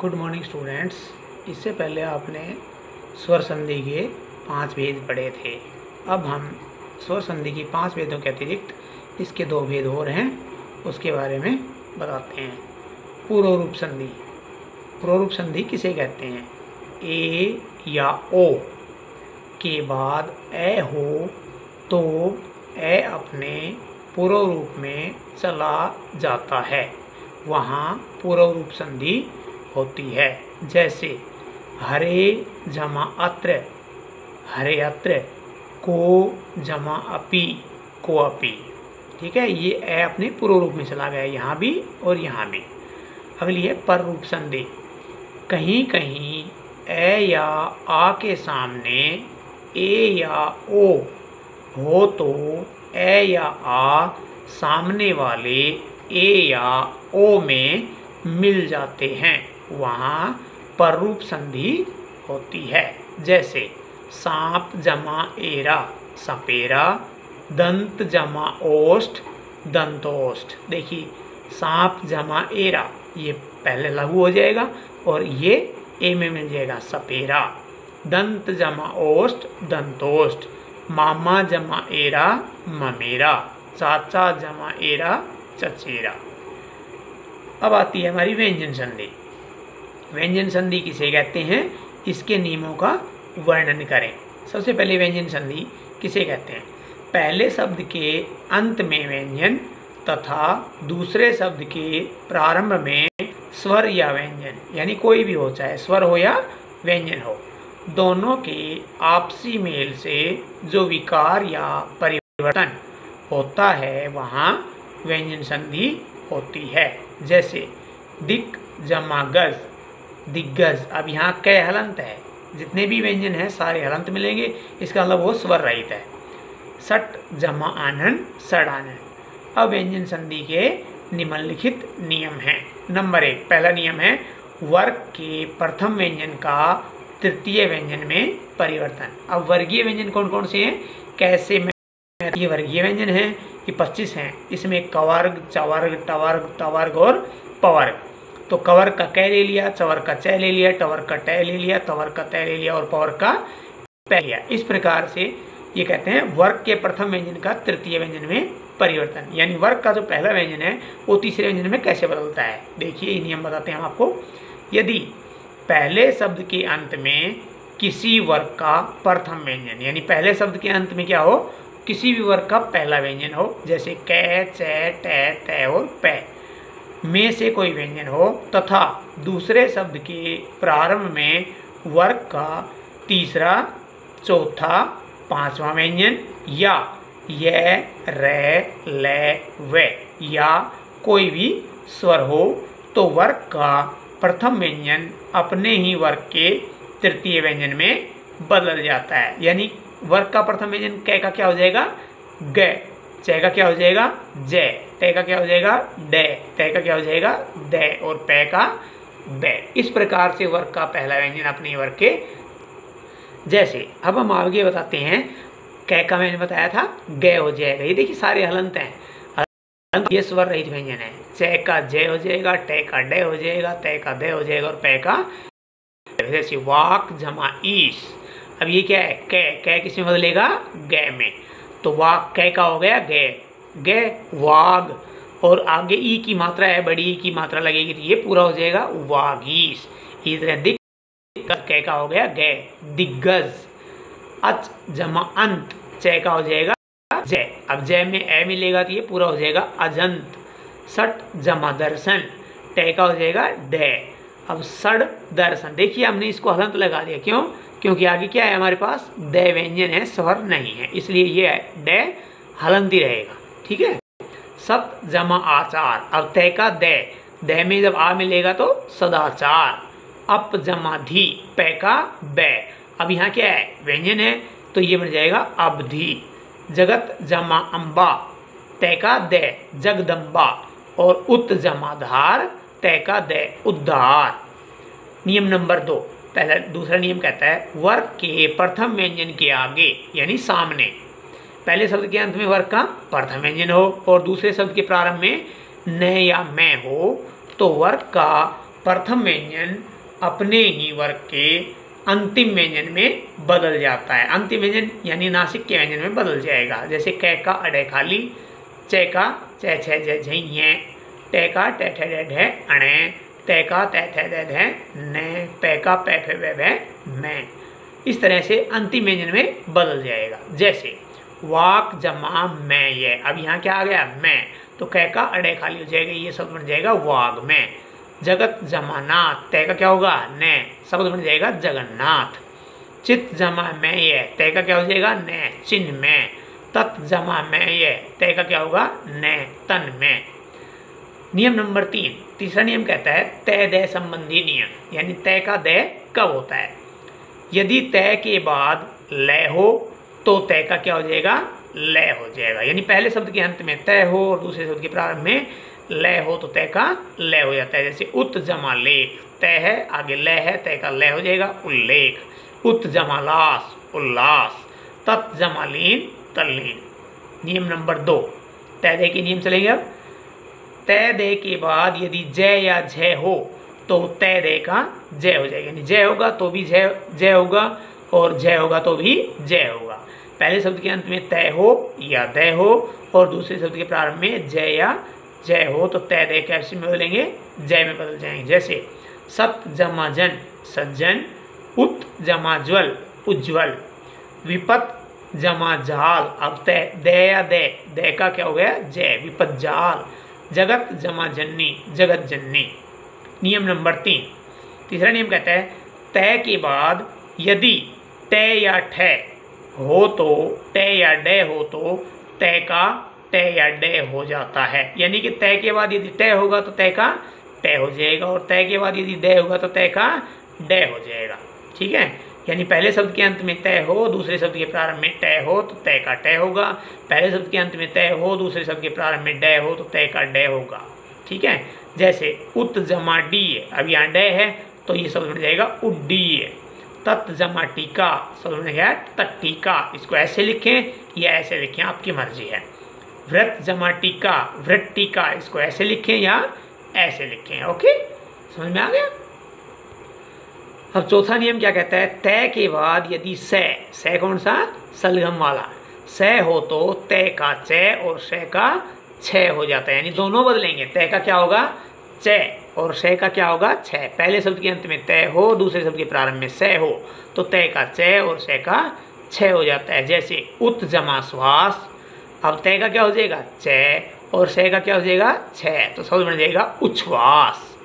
Good morning students. इससे पहले आपने स्वर संधि के पाँच भेद पढ़े थे। अब हम स्वर संधि की पाँच भेदों के अतिरिक्त इसके दो भेद और हैं, उसके बारे में बताते हैं। पूर्व रूप संधि। पूर्व रूप संधि किसे कहते हैं? ए या ओ। के बाद ए हो तो ए अपने पूर्व रूप में चला जाता है। वहाँ पूर्व रूप संधि होती है। जैसे, हरे जमा अत्र, हरे अत्र, को जमा अपी, को अपी। ठीक है, ये ए अपने पूर्व रूप में चला गया, यहाँ भी और यहाँ भी। अगली है, पर रूप संधि। कहीं कहीं ए या आ के सामने, ए या ओ हो तो ए या आ सामने वाले ए या ओ में मिल जाते हैं। वहाँ पर रूप संधि होती है। जैसे, सांप जमा एरा, सपेरा, दंत जमा ओष्ठ, दंतोष्ठ। देखिए, सांप जमा एरा, ये पहले लघु हो जाएगा और ये ए में मिल जाएगा सपेरा। दंत जमा ओष्ठ, दंतोष्ठ। मामा जमा एरा, ममेरा। चाचा जमा एरा, चचेरा। अब आती है हमारी व्यंजन संधि। व्यंजन संधि किसे कहते हैं? इसके नियमों का वर्णन करें। सबसे पहले व्यंजन संधि किसे कहते हैं? पहले शब्द के अंत में व्यंजन तथा दूसरे शब्द के प्रारंभ में स्वर या व्यंजन, यानी कोई भी हो, चाहे स्वर हो या व्यंजन हो। दोनों के आपसी मेल से जो विकार या परिवर्तन होता है, वहाँ व्यंजन संधि होती है। जैसे दिक जमा गज दिग्गज। अब यहाँ कै हलंत है? जितने भी व्यंजन हैं, सारे हलंत मिलेंगे। इसका मतलब वो स्वर रहित है। सट, जमा आनंद सड़ आनंद अब व्यंजन संधि के निम्नलिखित नियम हैं। नंबर एक, पहला नियम है, वर्ग के प्रथम व्यंजन का तृतीय व्यंजन में परिवर्तन। अब वर्गीय व्यंजन कौन कौन से हैं? कैसे में, ये वर्गीय व्यंजन हैं, ये पच्चीस हैं। इसमें कवर्ग, चवर्ग, टवर्ग, तवर्ग और पवर्ग। तो कवर का कै ले लिया, चवर का चय ले लिया, टवर का टय ले लिया तवर का तय ले लिया और पवर का पै लिया। इस प्रकार से ये कहते हैं वर्ग के प्रथम व्यंजन का तृतीय व्यंजन में परिवर्तन। यानी वर्ग का जो पहला व्यंजन है, वो तीसरे व्यंजन में कैसे बदलता है? देखिए, ये नियम बताते हैं हम आपको। यदि पहले शब्द के अंत में किसी वर्ग का प्रथम व्यंजन यानी पहले शब्द के अंत में क्या हो? किसी भी वर्ग का पहला व्यंजन हो, जैसे कै, चै, टै तय और पै। में से कोई व्यंजन हो तथा दूसरे शब्द के प्रारंभ में वर्ग का तीसरा, चौथा, पांचवा व्यंजन या य, रे, ले, वे या कोई भी स्वर हो तो वर्ग का प्रथम व्यंजन अपने ही वर्ग के तृतीय व्यंजन में बदल जाता है। यानी वर्ग का प्रथम व्यंजन कै का क्या हो जाएगा? ग। चय का क्या हो जाएगा? जय तय का क्या हो जाएगा? डे तय का क्या हो जाएगा? दे और पै का बे। इस प्रकार से वर्ग का पहला व्यंजन अपने वर्ग के। जैसे, अब हम आगे बताते हैं, कै का मैंने बताया था? गे हो जाएगा ये देखिए, सारे हलंत हैं। हलंत ये स्वर रहित व्यंजन है। चय का जय हो जाएगा, टे का डे हो जाएगा तय का दे हो जाएगा और पै का जैसे, वाक जमा ईश। अब ये क्या है? कै। कै किसमें बदलेगा? गे में। तो वाक कै का हो गया? गे। गे वाग, और आगे ई की मात्रा है, बड़ी ई की मात्रा लगेगी तो ये पूरा हो जाएगा वागीस इस तरह दिक कै का हो गया गे दिग्गज। अच, जमा, अंत चय का हो जाएगा, जय। अब जय में ए मिलेगा तो ये पूरा हो जाएगा अजंत। सट, जमा, दर्शन टय का हो जाएगा डे। अब सड़, दर्शन, देखिए हमने इसको हलंत लगा दिया, क्यों? क्योंकि आगे क्या है हमारे पास? दय व्यंजन है, स्वर नहीं है, इसलिए ये डे, हलंती रहेगा। ठीक है? सत जमा आचार। अब तय का दय। दय में जब आ मिलेगा तो सदाचार। अप जमा धी। पै का बै अब यहाँ क्या है? व्यंजन है तो ये बन जाएगा अवधि जगत जमा अम्बा तय का दय जगदम्बा और उत जमा धार तय का दय, उद्धार। नियम नंबर दो। पहला, दूसरा नियम कहता है वर्ग के प्रथम व्यंजन के आगे, यानी सामने। पहले शब्द के अंत में वर्ग का प्रथम व्यंजन हो और दूसरे शब्द के प्रारंभ में न या मैं हो तो वर्ग का प्रथम व्यंजन अपने ही वर्ग के अंतिम व्यंजन में बदल जाता है। अंतिम व्यंजन यानी नासिक के व्यंजन में बदल जाएगा। जैसे कै का अडे खाली चे का चे, छे टे का टे, ठे डे ढे अणे ते का तै थे दे धे ने का मैं। इस तरह से अंतिम व्यंजन में बदल जाएगा। जैसे वाक जमा मैं ये। अब यहाँ क्या आ गया? मैं। तो कह का अड़े खाली हो जाएगा, ये शब्द बन जाएगा वाग, में। जगत जमानाथ तय का क्या होगा? न। शब्द बन जाएगा जगन्नाथ। चित जमा में ये, तय का क्या हो जाएगा? न। चिन्ह में। तत् जमा में ये, तय का क्या होगा? न। तन में। नियम नंबर तीन। तीसरा नियम कहता है तय दय संबंधी नियम, यानी तय का दय कब होता है? यदि तय के बाद लय हो तो तय का क्या हो जाएगा? लय हो जाएगा। यानी पहले शब्द के अंत में तय हो और दूसरे शब्द के प्रारंभ में लय हो तो तय का लय हो जाता है। जैसे उत जमा लेख तय है, आगे लय है, तय का लय हो जाएगा, उल्लेख। उत जमा लास, उल्लास। तत् जमा लीन तल्लीन नियम नंबर दो। तय दे के नियम चलेंगे अब। तय दे के बाद यदि जय या जय हो तो तय दे का जय हो जाएगा। यानी जय होगा तो भी जय जय होगा और जय होगा तो भी जय होगा। पहले शब्द के अंत में तय हो या दय हो, और दूसरे शब्द के प्रारंभ में जय या जय हो तो तय दय कैसे में बदलेंगे? जय में बदल जाएँगे। जैसे, सत जमा जन, सज्जन, उत जमा ज्वल, उज्ज्वल, विपत जमा जाल। अब तय, दया दे दय? दय का क्या हो गया? जय, विपत जाल। जगत जमा जन्नी, जगत जन्नी। नियम नंबर तीन। तीसरा नियम कहता है, तय के बाद यदि तय या ठय हो तो तय या डय हो तो तय का तय या डय हो जाता है। यानी कि तय के बाद यदि तय होगा तो तय का तय हो जाएगा और तय के बाद यदि दय होगा तो तय का डय हो जाएगा। ठीक है? यानी पहले शब्द के अंत में तय हो, दूसरे शब्द के प्रारंभ में तय हो तो तय का तय होगा। पहले शब्द के अंत में तय हो, दूसरे शब्द के प्रारंभ में डय हो तो तय का डय होगा। ठीक है? जैसे उत जमा डी अब यहाँ डय है तो ये शब्द बन जाएगा उड्डीय तत् जमा टीका बन गया तट्टीका इसको ऐसे लिखें, या ऐसे लिखें, आपकी मर्ज़ी है। व्रत जमा टीका, व्रत टीका, इसको ऐसे लिखें, या ऐसे लिखें, ओके? समझ में आ गया? अब चौथा नियम क्या कहता है? तय के बाद यदि स स कौन सा? सलगम वाला। स हो तो तय का च और स का छ हो जाता है, यानी दोनों बदलेंगे। तय का क्या होगा? च और स का क्या होगा? छ। पहले शब्द के अंत में तय हो, दूसरे शब्द के प्रारंभ में स हो। तो तय का च और स का छ हो जाता है। जैसे उत जमा श्वास, अब तय का क्या हो जाएगा? च और से का क्या हो जाएगा? छ। तो शब्द बन जाएगा उच्छ्वास।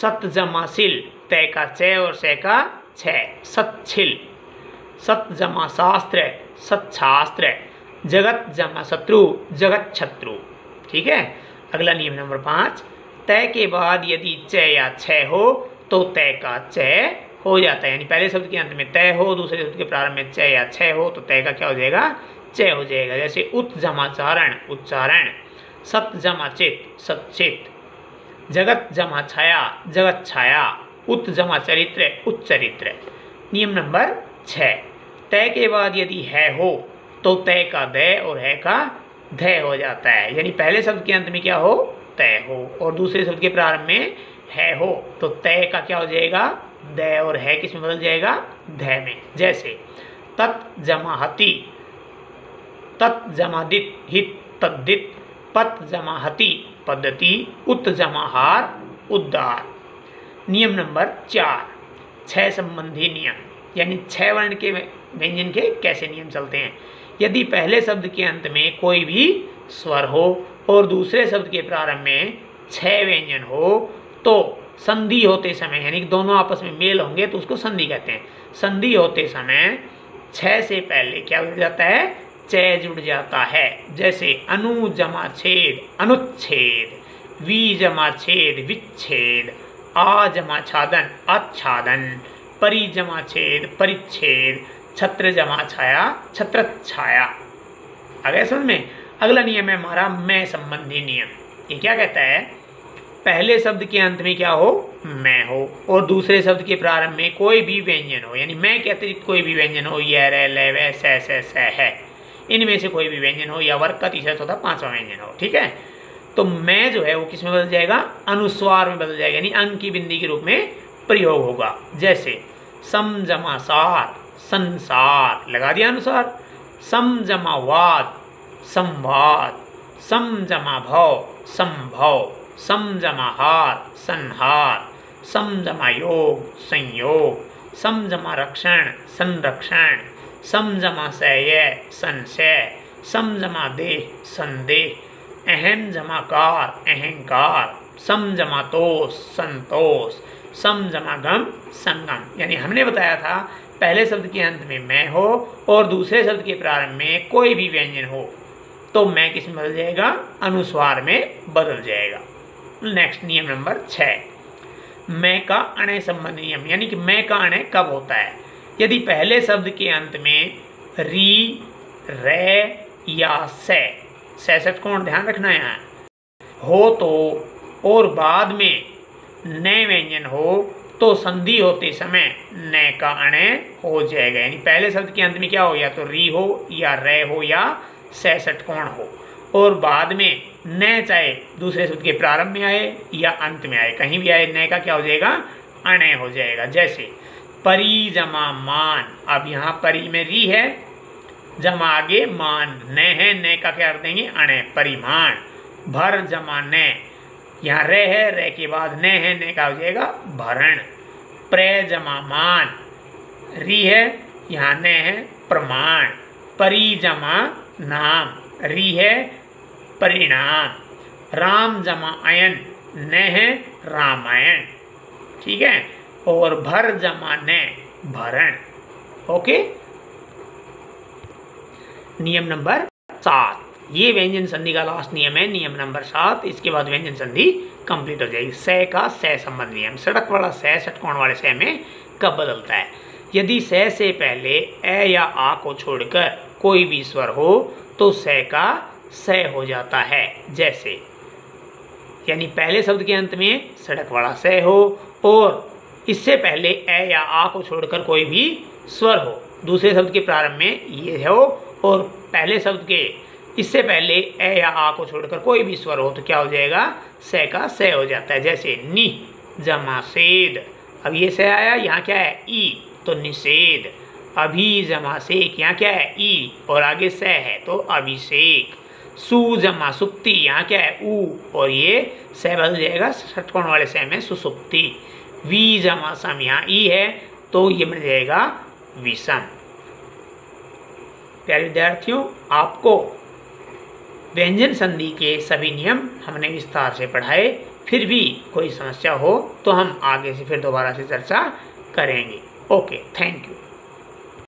सत जमा तय का च और से का छ। सच्छिल सत जमा शास्त्र सच्छास्त्र जगत जमा शत्रु, जगत शत्रु। ठीक है? अगला नियम नंबर पाँच। तय के बाद यदि च या छ हो तो तय का च हो जाता है। यानी पहले शब्द के अंत में तय हो, दूसरे शब्द के प्रारंभ में च या छ हो तो तय का क्या हो जाएगा? चय हो जाएगा। जैसे उत जमा चारण उच्चारण सत जमा चित सचित जगत जमा छाया जगत छाया उत जमा चरित्र उच्चरित्र। नियम नंबर छ। तय के बाद यदि है हो तो तय का दय और है का धय हो जाता है। यानी पहले शब्द के अंत में क्या हो? तय हो और दूसरे शब्द के प्रारंभ में है हो। तो तय का क्या हो जाएगा? दय और है किसमें बदल जाएगा? धय में। जैसे, तत् जमा हति तत् जमादित, हित तद्दित, पत जमाहति पद्धति, उत जमाहार उद्दार नियम नंबर चार, छह संबंधी नियम। यानी छह वर्ण के व्यंजन के कैसे नियम चलते हैं? यदि पहले शब्द के अंत में कोई भी स्वर हो और दूसरे शब्द के प्रारंभ में छह व्यंजन हो तो संधि होते समय, यानी कि दोनों आपस में मेल होंगे तो उसको संधि कहते हैं। संधि होते समय छह से पहले क्या हो जाता है? चय जुड़ जाता है। जैसे अनु जमा छेद, अनुच्छेद, वी जमा छेद, विच्छेद, आ जमा छादन अच्छादन परि जमा छेद, परिच्छेद, छत्र जमा छाया छत्र छाया आ समझ में? अगला नियम है हमारा मैं संबंधी नियम। ये क्या कहता है? पहले शब्द के अंत में क्या हो? मैं हो। और दूसरे शब्द के प्रारंभ में कोई भी व्यंजन हो, यानी मैं के अतिरिक्त कोई भी व्यंजन हो यह रह, ले वह सह सह सह है। इनमें से कोई भी व्यंजन हो या वर्ग का तीसरा, चौथा, पांचवा व्यंजन हो, ठीक है? तो मैं जो है वो किसमें बदल जाएगा? अनुस्वार में बदल जाएगा, यानी अंक की बिंदी के रूप में प्रयोग होगा। जैसे समजमासार संसार, लगा दिया अनुसार। समजमावाद संवाद। समजमा भव संभव समजमाहार संहार समजमा योग संयोग समजमा रक्षण संरक्षण समजमा सय संशय समजमा देह संदेह अहम जमाकार अहंकार समजमा तोष संतोष समजमा गम संगम। यानी हमने बताया था, पहले शब्द के अंत में मैं हो और दूसरे शब्द के प्रारंभ में कोई भी व्यंजन हो। तो मैं किसमें बदल जाएगा? अनुस्वार में बदल जाएगा। नेक्स्ट नियम नंबर छः मैं का अणय संबंध नियम, यानी कि मैं का अणय कब होता है? यदि पहले शब्द के अंत में री, रे या से सैसठ कोण ध्यान रखना है। हो तो और बाद में नए व्यंजन हो तो संधि होते समय न का अणय हो जाएगा। यानी पहले शब्द के अंत में क्या हो या तो री हो या रे हो या सैसठ कोण हो। और बाद में न चाहे दूसरे शब्द के प्रारंभ में आए या अंत में आए, कहीं भी आए, न का क्या हो जाएगा? अणय हो जाएगा। जैसे परी जमा मान, अब यहाँ परी में री है, जमा आगे मान, न है, न का क्या कर देंगे? अणय परिमाण। भर जमा न, यहाँ रे है रे के बाद न है, न का हो जाएगा? भरण। प्र जमा मान, री है, यहाँ न है, प्रमाण। परी जमा नाम, री है परिणाम। राम जमा अयन, न है रामायण। ठीक है? और भर जमा न, भरण। ओके नियम नंबर सात। ये व्यंजन संधि का लास्ट नियम है, नियम नंबर सात। इसके बाद व्यंजन संधि कंप्लीट हो जाएगी। सह का सह संबंध नियम। सड़क वाला सह षटकोण वाले सह में कब बदलता है। यदि सह से पहले ए या आ को छोड़कर कोई भी स्वर हो तो सह का स हो जाता है। जैसे, यानी पहले शब्द के अंत में सड़क वाला स हो, और इससे पहले ए या आ को छोड़कर कोई भी स्वर हो। दूसरे शब्द के प्रारंभ में ये हो, और पहले शब्द के, इससे पहले ए या आ को छोड़कर कोई भी स्वर हो तो क्या हो जाएगा? स का स हो जाता है। जैसे, नि, जमा, सेद। अब ये से आया, यहाँ क्या है? ई तो निषेध। अभी जमा सेक यहाँ क्या है? ई, और आगे स है तो अभिषेक। सु जमा सुक्ति यहाँ क्या है? ऊ और ये स बदल जाएगा, षटकोण वाले स में सुसुप्ति। वी जमा सम, यहाँ ई है तो ये बन जाएगा विषम। प्यारे विद्यार्थियों, आपको व्यंजन संधि के सभी नियम हमने विस्तार से पढ़ाए, फिर भी कोई समस्या हो तो हम आगे से फिर दोबारा से चर्चा करेंगे। Okay, thank you.